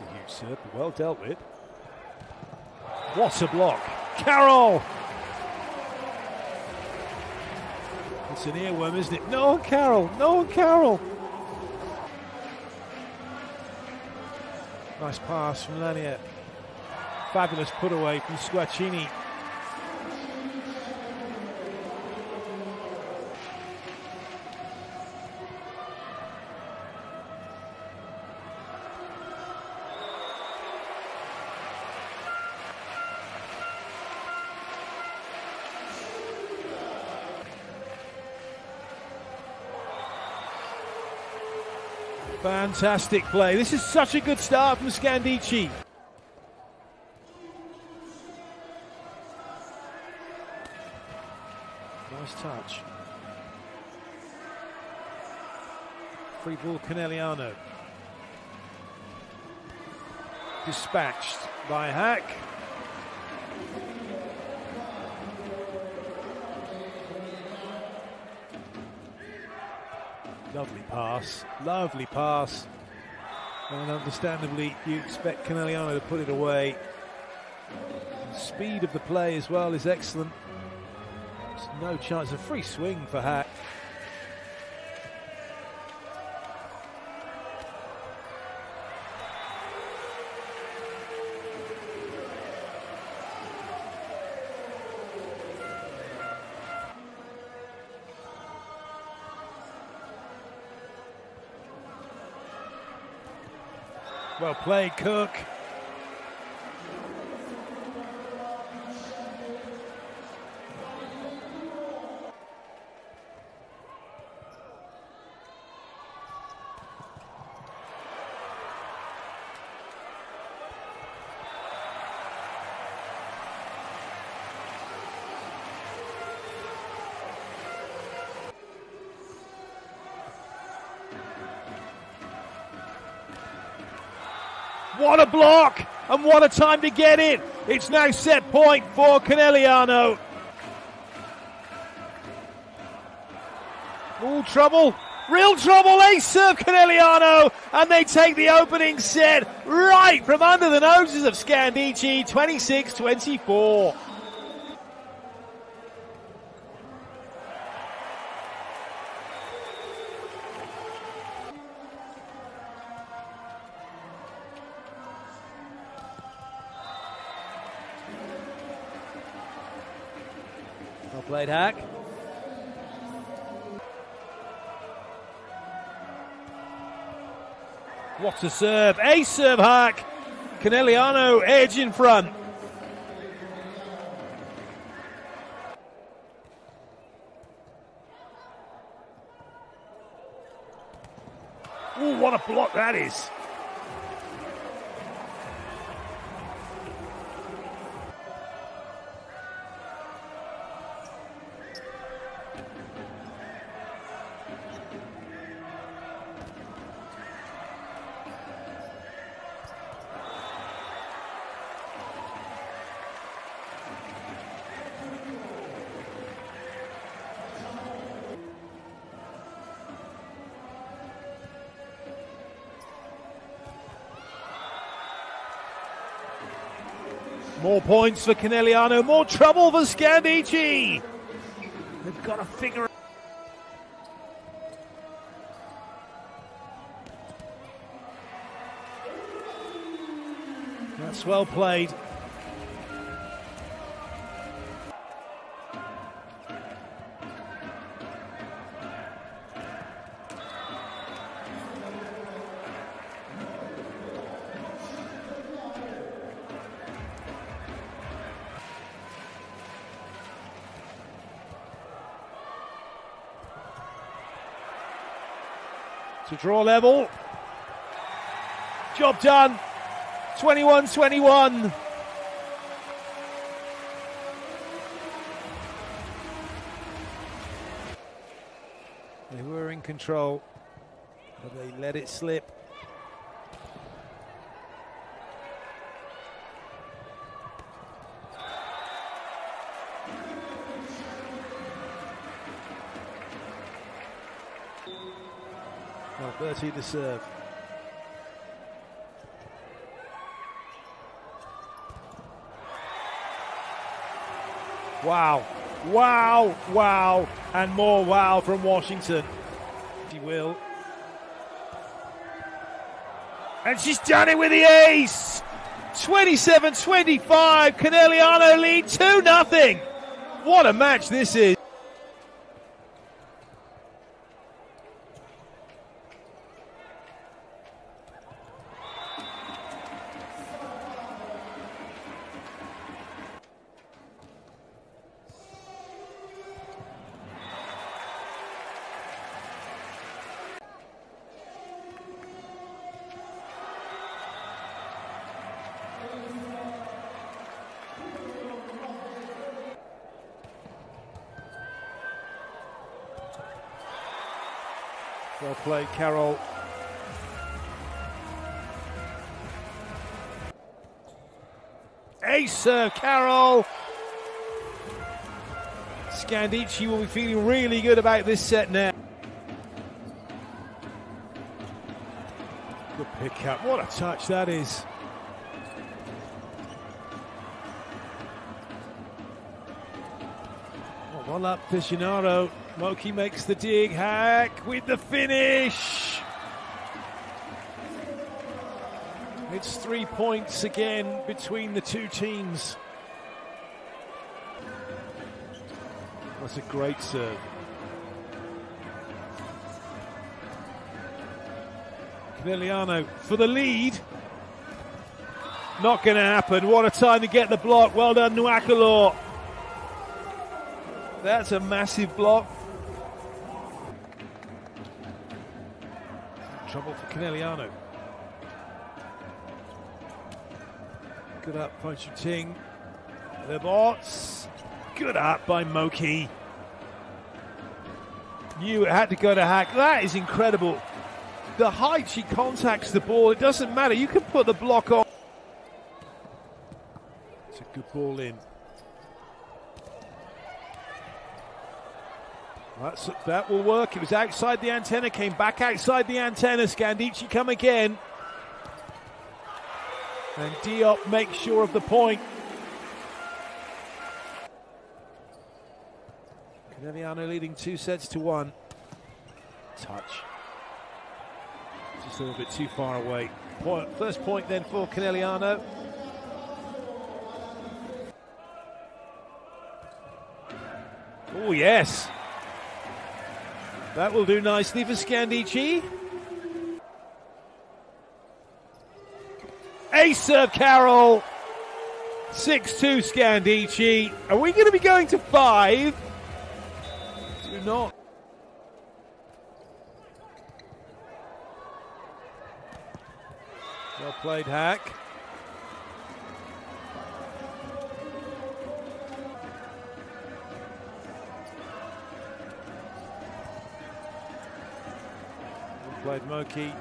A huge serve, well dealt with. What a block! Carroll! It's an earworm, isn't it? No Carroll! No Carroll! Nice pass from Lanier. Fabulous put away from Squacchini. Fantastic play. This is such a good start from Scandicci. Nice touch. Free ball, Conegliano. Dispatched by Haak. Lovely pass, lovely pass. And understandably, you expect Conegliano to put it away. The speed of the play as well is excellent. There's no chance of free swing for Haak. Well played, Cook. What a block! And what a time to get it! It's now set point for Conegliano. All trouble, real trouble. Ace serve Conegliano, and they take the opening set right from under the noses of Scandicci, 26 24. Well played, Haak. What a serve. A serve, Haak. Conegliano, edge in front. Ooh, what a block that is. More points for Conegliano, more trouble for Scandicci. They've got to figure That's well played. To draw level. Job done. 21 21. They were in control, but they let it slip. Bertie to serve. Wow, wow, wow, and more wow from Washington. She will. And she's done it with the ace! 27 25, Conegliano lead 2 0. What a match this is! Well played, Carroll. Ace serve, Carroll. Scandicci will be feeling really good about this set now. Good pick up. What a touch that is. Well up, Piscinaro. Moki makes the dig. Haak with the finish. It's three points again between the two teams. That's a great serve. Conegliano for the lead. Not going to happen. What a time to get the block. Well done, Nwakalor. That's a massive block. Trouble for Conegliano. Good up, from Zhu Ting. Herbots. Good up by Moki. Knew it had to go to Haak. That is incredible. The height she contacts the ball, it doesn't matter. You can put the block on. It's a good ball in. That's, that will work. It was outside the antenna, came back outside the antenna. Scandicci come again. And Diop makes sure of the point. Conegliano leading two sets to one. Touch. Just a little bit too far away. Point, first point then for Conegliano. Oh, yes. That will do nicely for Scandicci. Ace serve Carroll. 6 2 Scandicci. Are we going to be going to five? Do not. Well played, Haak. Played, Moki.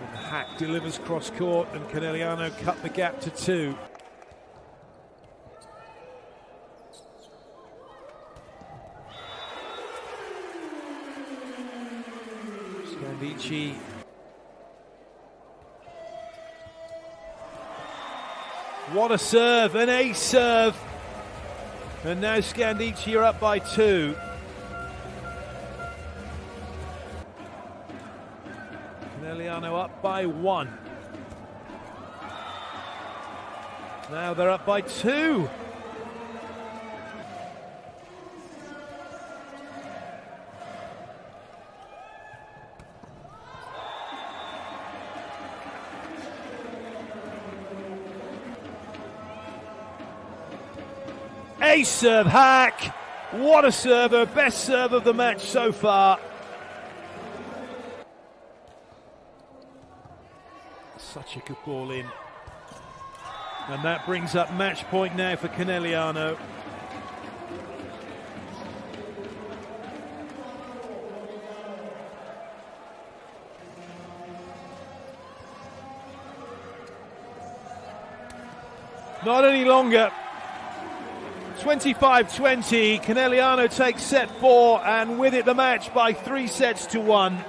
And Haak delivers cross court, and Conegliano cut the gap to two. Scandicci. What a serve, an ace serve. And now Scandicci are up by two. Up by one. Now they're up by two. Ace serve Haak. What a server. Best serve of the match so far. Such a good ball in. And that brings up match point now for Conegliano. Not any longer. 25-20, Conegliano takes set four and with it the match by three sets to one.